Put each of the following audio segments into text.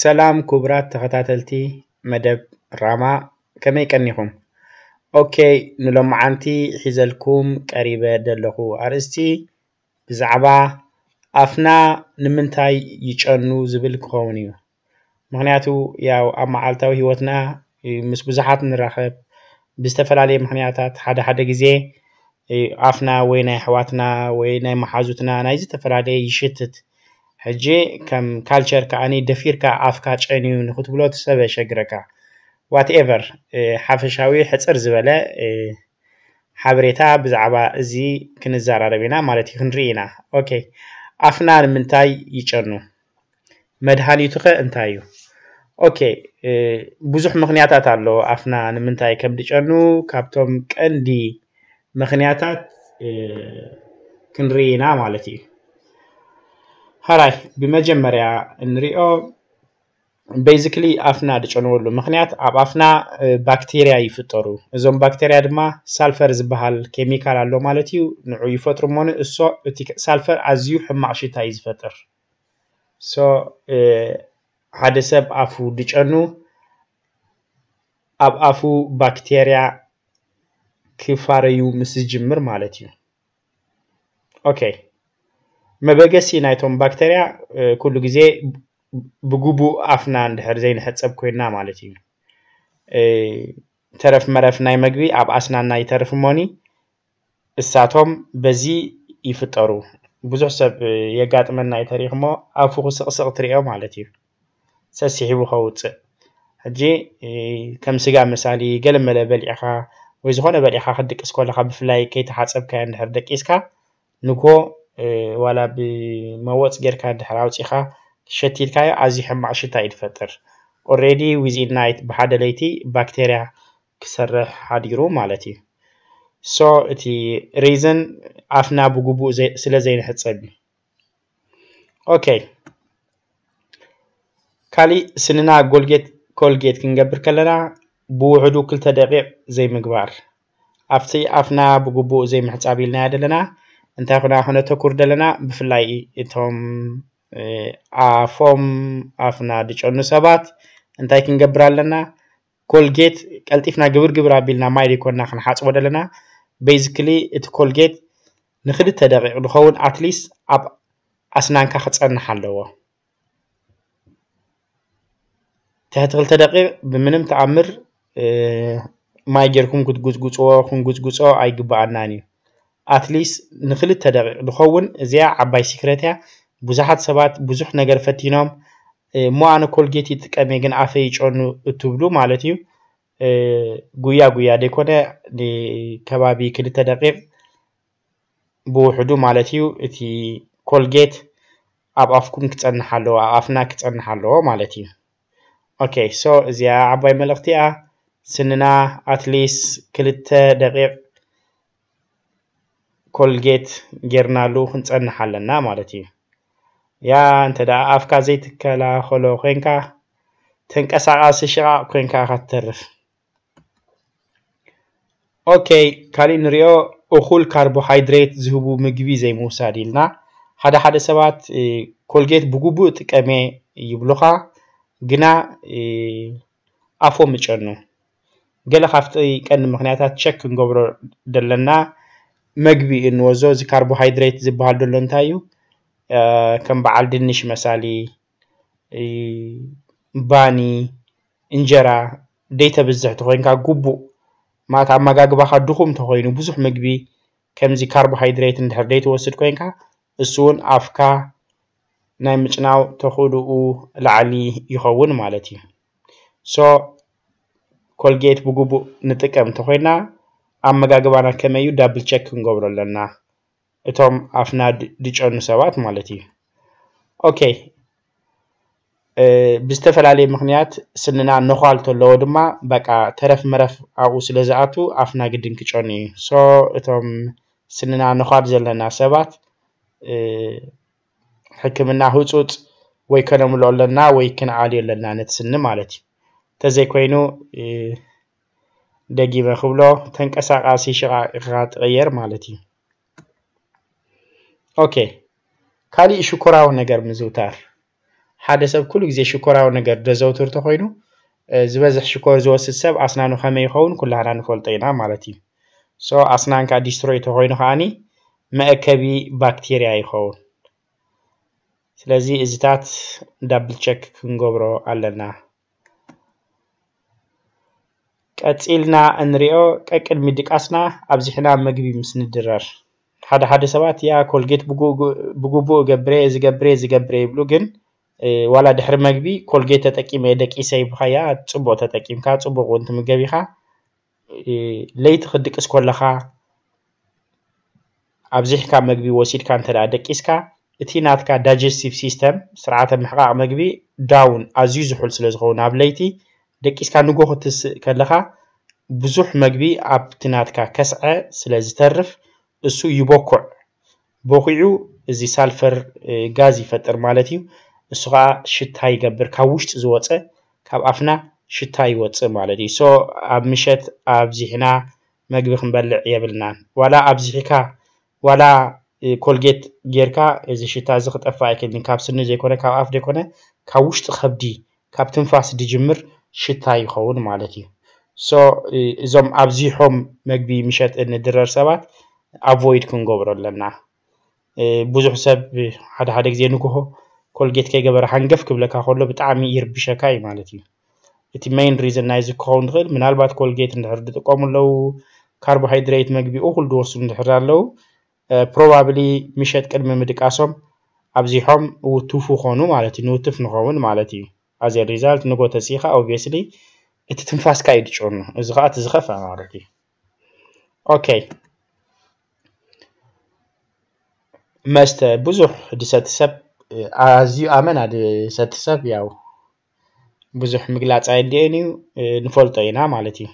ሰላም ክቡራት ተኸታተልቲ መደብ ራማ ከመይ ቀኒኹም? ኦኬ ንሎመዓንቲ ሒዘልኩም ቀሪበ ዘለኹ ኣርእስቲ ብዛዕባ ኣፍና ንምንታይ ይጨኑ ዝብል ክኸውን እዩ። ምክንያቱ ያው ኣብ መዓልታዊ ሂወትና ምስ ብዙሓት ንራኸብ ብዝተፈላለየ ምክንያታት ሓደ ሓደ ግዜ ኣፍና ወይ ናይ ኣሕዋትና ወይ ናይ መሓዙትና ናይ ዝተፈላለየ ይሽትት ሕጂ ከም ካልቸር ከዓኒ ደፊርካ ኣፍካ ጨንዩ ንክትብሎ እቲ ሰብ የሸግረካ ዋትኤቨር ሓፈሻዊ ሕፅር ዝበለ ሓበሬታ ብዛዕባ እዚ ክንዘራረብ ኢና ማለት እዩ ክንርኢ ኢና ኦኬ ኣፍና ንምንታይ ይጨኑ መድሃኒቱ ኸ እንታይ እዩ ኦኬ ብዙሕ ምክንያታት ኣሎ ኣፍና ንምንታይ ከም ዝጨኑ ካብቶም ቀንዲ ምክንያታት ክንርኢ ኢና ማለት እዩ ሃራይ ብመጀመርያ እንሪኦ ቤዚክሊ ኣፍና ዝጨንወሉ ምክንያት ኣብ ኣፍና ባክቴርያ ይፍጠሩ እዞም ባክቴርያ ድማ ሳልፈር ዝበሃል ኬሚካል ኣሎ ማለት እዩ ንዑ ይፈጥሩ እሞኒ እሶ እቲ ሳልፈር ኣዝዩ ሕማቅ ሽታ እዩ ዝፈጥር ሶ ሓደ ሰብ ኣፉ ድጨኑ ኣብ ኣፉ ባክቴርያ ክፋረዩ ምስ ዝጅምር ማለት እዩ ኦኬ መበገሲ ናይቶም ባክቴርያ ኩሉ ግዜ ብግቡእ ኣፍና እንድሕር ዘይንሕፀብ ኮይንና ማለት እዩ ተረፍ መረፍ ናይ መግቢ ኣብ ኣስናና ይተርፍ እሞኒ እሳቶም በዚ ይፍጠሩ ብዙሕ ሰብ የጋጥመና እዩ ተሪኽ እሞ ኣፉ ክስቕስቕ ትሪኦ ማለት እዩ ሰሲሒቡ ከውፅእ ሕጂ ከም ስጋ መሳሊ ገለመለ በሊዕኻ ወይ ዝኾነ በሊዕካ ክድቅስ ከለካ ብፍላይ ከይተሓፀብካዮ እንድሕር ደቂስካ ንጎ ዋላ ብመወፅ ጌርካ እንድሕር ኣውፂኻ ሸቲትካዮ ኣዝዩ ሕማቅ ሽታ እዩ ዝፈጥር already within ናይት ብሓደ ለይቲ ባክቴርያ ክሰርሕ ሓዲሩ ማለት እዩ። so እቲ reason ኣፍና ብግቡእ ስለ ዘይንሕፀብ እዩ። okay። ካሊእ ስንና ጎልጌት ኮልጌት ክንገብር ከለና ብውሕዱ ክልተ ደቂቕ ዘይምግባር። ኣብቲ ኣፍና ብግቡእ ዘይምሕፃብ ኢልናዮ ዘለና እንታይ ኩና ክነተኩር ዘለና ብፍላይ እቶም ኣፎም ኣፍና ዝጨኑ ሰባት እንታይ ክንገብር ኣለና ኮልጌት ቀልጢፍና ግብር ኣቢልና ማይ ዘይኮንና ክንሓፅቦ ዘለና basically እቲ ኮልጌት ንክልተ ደቂቕ ዝኸውን at least ኣብ ኣስናንካ ክፀንሕ ኣለዎ። ትሕቲ ክልተ ደቂቕ ብምንም ተኣምር ማይ ጌርኩም ክትጉፅጉፅዎ ክንጉፅጉፆ ኣይግባኣናን እዩ ኣትሊስት ንክልተ ደቂቕ ዝኸውን እዚኣ ዓባይ ሲክረት እያ ብዙሓት ሰባት ብዙሕ ነገር ፈቲኖም እሞ ኣነ ኮልጌት ይጥቀመ ግን ኣፈይ ይጨኑ እትብሉ ማለት እዩ ጉያ ጉያ ዘይኮነ ከባቢ ክልተ ደቂቕ ብውሕዱ ማለት እዩ እቲ ኮልጌት ኣብ ኣፍኩም ክፀንሕ ኣለዎ ኣብ ኣፍና ክፀንሕ ኣለዎ ማለት እዩ ኦኬ ሶ እዚኣ ዓባይ መልእክቲ እያ ስንና ኣትሊስት ክልተ ደቂቕ ኮልጌት ጌርናሉ ክንፀንሕ ኣለና ማለት እዩ። yeah እንተ ኣፍካ ዘይትከላኸሎ ኮንካ ተንቀሳቃሲ ሽቃቅ ኮንካ ኢካ ትተርፍ okay ካሊእ ንሪኦ እኹል ካርቦሃይድሬት ዝህቡ ምግቢ ዘይምውሳድ ኢልና ሓደ ሓደ ሰባት ኮልጌት ብግቡእ ጥቀመ ይብሉካ ግና ኣፎም ይጨኑ። ገለ ካብቲ ቀንዲ ምክንያታት check ክንገብሮ ዘለና መግቢ እንወዞ እዚ ካርቦሃይድሬት ዝበሃል ዘሎ እንታይ እዩ ከም በዓል ድንሽ መሳሊ ባኒ እንጀራ ደይተብዝሕ ተኮይንካ ግቡእ ማለት ኣመጋግባካ ድኹም እንተኮይኑ ብዙሕ ምግቢ ከምዚ ካርቦሃይድሬት እንድሕር ደይትወስድ ኮይንካ እሱ እውን ኣፍካ ናይ ምጭናው ተኽእልኡ ላዕሊ ይኸውን ማለት እዩ ሶ ኮልጌት ብግቡእ ንጥቀም እንተኮይና ኣመጋግባና ከመይ እዩ double check ክንገብሮ ኣለና እቶም ኣፍና ድጨኑ ሰባት ማለት እዩ። okay። ብዝተፈላለየ ምክንያት ስንና ነኳል ተለዎ ድማ በቃ ተረፍ መረፍ ኣብኡ ስለ ዝኣቱ ኣፍና ግድን ክጨኑ እዩ። so እቶም ስንና ነኳል ዘለና ሰባት ሕክምና ህፁፅ ወይ ከነምልኦ ኣለና ወይ ክንዓልዮ ኣለና ነቲ ስኒ ማለት እዩ። እንተዘይኮይኑ ደጊመ ክብሎ ተንቀሳቃሲ ሽቃቂካ ትቅየር ማለት እዩ። okay ካሊእ ሽኮራዊ ነገር ምዝውታር። ሓደ ሰብ ኩሉ ግዜ ሽኮራዊ ነገር ደዘውትር እንተኮይኑ ዝበዝሕ ሽኮር ዝወስድ ሰብ ኣስናኑ ከመይ ይኸውን? ኩላህና ንፈልጦ ኢና ማለት እዩ። so ኣስናንካ destroy እንተኮይኑ ከዓኒ መአከቢ ባክቴርያ ይኸውን። ስለዚ እዚታት double check ክንገብሮ ኣለና ቀፂልና እንሪኦ ቀቅድ ምድቃስና ኣብዚሕና መግቢ ምስ ንድረር። ሓደ ሓደ ሰባት yeah ኮልጌት ብግቡእ ገብረ ዝገብረ ዝገብረ ይብሉ ግን ዋላ ድሕሪ መግቢ ኮልጌት ተጠቂመ ደቂሰ ይብካያ ፅቡቅ ተጠቂምካ ፅቡቅ እውን ትምገብ ኢካ ለይቲ ክድቅስ ከለካ ኣብዚሕካ መግቢ ወሲድካ እንተዳ ደቂስካ እቲ ናትካ digestive system ስርዓተ ምሕቃቅ መግቢ down ኣዝዩ ዝሑል ስለ ዝኸውን ኣብ ለይቲ ደቂስካ ንጎ ክትስእ ከለካ ብዙሕ መግቢ ኣብቲ ናትካ ከስዐ ስለ ዝተርፍ እሱ ይበኩዕ በኪዑ እዚ sulfur gas ይፈጥር ማለት እዩ። እሱ ከዓ ሽታ ይገብር። ካብ ውሽጢ ዝወፀ ካብ ኣፍና ሽታ ይወፅእ ማለት እዩ። so ኣብ ምሸት ኣብዚሕና መግቢ ክንበልዕ የብልናን። ዋላ ኣብዚሒካ ዋላ ኮልጌት ጌርካ እዚ ሽታ እዚ ክጠፍእ ኣይክእልን። ካብ ስኒ ዘይኮነ ካብ ኣፍ ዘይኮነ ካብ ውሽጢ ከብዲ ካብ ትንፋስ ድጅምር ሽታ ይኸውን ማለት እዩ ሶ እዞም ኣብዚሖም መግቢ ምሸት እንድረር ሰባት ኣቮይድ ክንገብሮ ኣለና ብዙሕ ሰብ ሓደ ሓደ ግዜ ንግሆ ኮልጌት ከይገበረ ሃንገፍ ክብለካ ከሎ ብጣዕሚ ይርብሸካ እዩ ማለት እዩ እቲ ሜይን ሪዝን ናይዚ ክኸውን ትኽእል ምናልባት ኮልጌት እንድሕር ዝጥቀሙ ኣለው ካርቦሃይድሬት መግቢ እኩል ድወስዱ እንድሕር ኣለው ፕሮባብሊ ምሸት ቅድሚ ምድቃሶም ኣብዚሖም ውቱፉ ኮኑ ማለት እዩ ንውትፍ ንኸውን ማለት እዩ ኣዘ ሪዛልት ንጎ ተሲኻ obviously እቲ ትንፋስካ እዩ ድጭኑ እዚ ከዓ እቲ ማለት እዩ። okay። መስተ ብዙሕ ድሰቲ ሰብ ኣዝዩ ኣመና ድሰቲ ሰብ ያው ብዙሕ ምግላፅ ኣየድልየን እዩ። ንፈልጦ ኢና ማለት እዩ።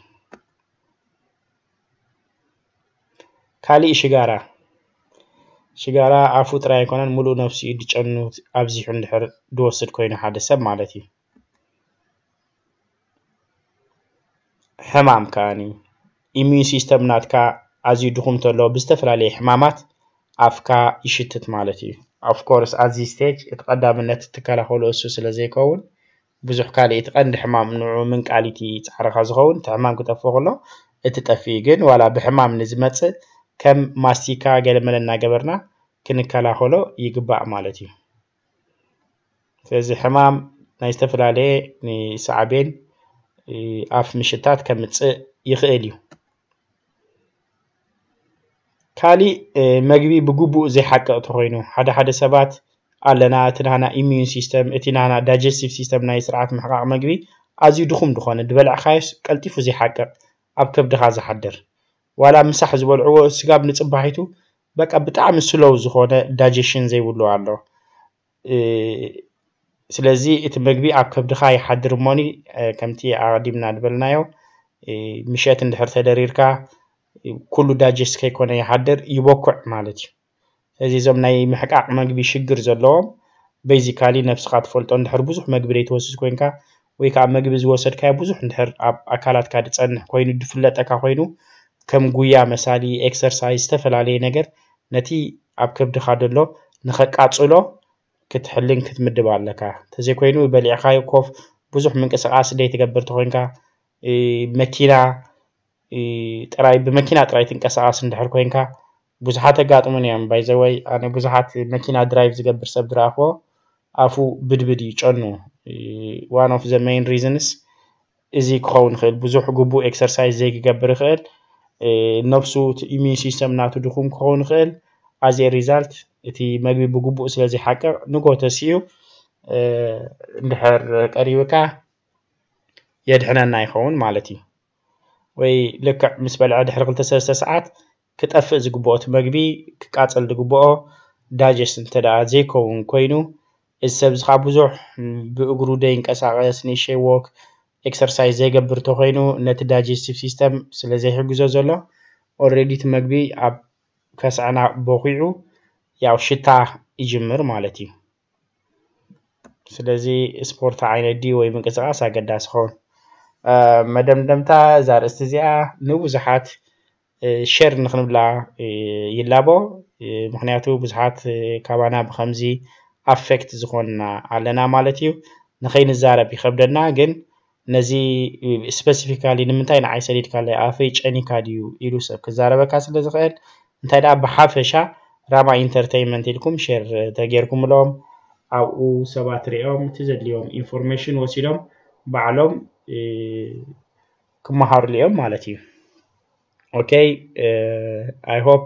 ካሊእ ሽጋራ ሽጋራ ኣፉ ጥራይ ኣይኮነን ሙሉእ ነፍሲኡ ድጨኑ ኣብዚሑ እንድሕር ድወስድ ኮይኑ ሓደ ሰብ ማለት እዩ ሕማም ከዓኒ immune system ናትካ ኣዝዩ ድኹም ተሎ ብዝተፈላለየ ሕማማት ኣፍካ ይሽትት ማለት እዩ። of course ኣብዚ stage እቲ ቀዳምነት እትከላኸሎ እሱ ስለ ዘይከውን ብዙሕ ካሊእ እቲ ቀንዲ ሕማም ንዑ ምንቃሊቲ ፃዕርካ ዝኸውን እቲ ሕማም ክጠፍእ ከሎ እቲ ጠፊኡ ግን ዋላ ብሕማም ንዝመፅእ ከም ማስቲካ ገለመለ እናገበርና ክንከላኸሎ ይግባእ ማለት እዩ። ስለዚ ሕማም ናይ ዝተፈላለየ ንሳዕቤን ኣፍ ምሽታት ከምፅእ ይኽእል እዩ ካሊእ መግቢ ብግቡእ ዘይሓቅቕ እንተኮይኑ ሓደ ሓደ ሰባት ኣለና እቲ ናና ኢሚዩን ሲስተም እቲ ናና ዳይጀስቲቭ ሲስተም ናይ ስርዓት ምሕቃቅ መግቢ ኣዝዩ ድኹም ድኾነ ድበልዕካዮስ ቀልጢፉ ዘይሓቅቕ ኣብ ከብድካ ዝሓድር ዋላ ምሳሕ ዝበልዕዎ ስጋ ብንፅባሒቱ በቃ ብጣዕሚ ስሎው ዝኾነ ዳይጀሽን ዘይብሉ ኣሎ ስለዚ እቲ ምግቢ ኣብ ከብድካ ይሓድር እሞኒ ከምቲ ኣቀዲምና ንበልናዮ ምሸት እንድሕር ተደሪርካ ኩሉ ዳጀስት ከይኮነ ይሓድር ይበኩዕ ማለት እዩ። ስለዚ እዞም ናይ ምሕቃቅ መግቢ ሽግር ዘለዎም basically ነፍስካ ትፈልጦ እንድሕር ብዙሕ መግቢ ዘይትወስድ ኮንካ? ወይ ከዓ መግቢ ዝወሰድካዮ ብዙሕ እንድሕር ኣብ ኣካላትካ ድፀንሕ ኮይኑ ድፍለጠካ ኮይኑ ከም ጉያ መሳሊ exercise ዝተፈላለየ ነገር ነቲ ኣብ ከብድካ ደሎ ንኸቃፅሎ ክትሕልን ክትምድብ ኣለካ። እንተዘይኮይኑ በሊዕካዮ ኮፍ ብዙሕ ምንቅስቃስ ዘይትገብር ተኮይንካ መኪና ጥራይ ብመኪና ጥራይ ትንቀሳቀስ እንድሕር ኮንካ ብዙሓት ኣጋጥሙን እዮም። by the way ኣነ ብዙሓት መኪና drive ዝገብር ሰብ ድረኣኽቦ ኣፉ ብድብድ እዩ one of the main reasons እዚ ክኸውን ይኽእል። ብዙሕ ግቡእ exercise ዘይክገብር ይኽእል። ነብሱ immune system ናቱ ድኹም ክኸውን ይኽእል። as result እቲ መግቢ ብግቡእ ስለ ዘይሓቅቕ ንጎ ተሲኡ እንድሕር ቀሪብካ የድሕነና ይኸውን ማለት እዩ። ወይ ልክዕ ምስ በልዐ ድሕሪ ክልተ ሰለስተ ሰዓት ክጠፍእ ዝግብኦ እቲ መግቢ ክቃፀል ዝግብኦ digest እንተደኣ ዘይከውን ኮይኑ እዚ ሰብ እዚ ብዙሕ ብእግሩ ደይንቀሳቀስ ንእሽተይ walk exercise ዘይገብር እንተኮይኑ ነቲ digestive system ስለ ዘሎ already እቲ መግቢ ኣብ ከስዕና በኪዑ ያው ሽታ ይጅምር ማለት እዩ ስለዚ ስፖርት ዓይነት ዲ ወይ ምንቅስቃስ ኣገዳሲ ክኸውን መደምደምታ እዛ ርእስቲ እዚኣ ንብዙሓት ሸር ንክንብላ ይላቦ ምክንያቱ ብዙሓት ካባና ብከምዚ ኣፌክት ዝኾንና ኣለና ማለት እዩ ንኸይንዛረብ ይከብደና ግን ነዚ ስፔሲፊካሊ ንምንታይ ንዓይ ሰዲድካለይ ኣፈይ ጨኒካ ድዩ ኢሉ ሰብ ክዛረበካ ስለ ዝኽእል እንታይ ደኣ ብሓፈሻ ራማ ኢንተርቴይንመንት ኢልኩም ሼር ተጌርኩምሎም ኣብኡ ሰባት ሪኦም እቲ ዘድልዮም ኢንፎርሜሽን ወሲዶም ባዕሎም ክመሃሩሉ እዮም ማለት እዩ ኦኬ ኣይ ሆፕ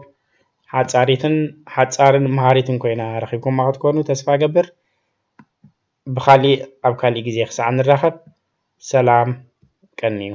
ሓፃሪትን ሓፃርን መሃሪትን ኮይና ረኪብኩማ ክትኮኑ ተስፋ ገብር ብካሊእ ኣብ ካሊእ ግዜ ክሳዕ ንራኸብ ሰላም ቀኒዩ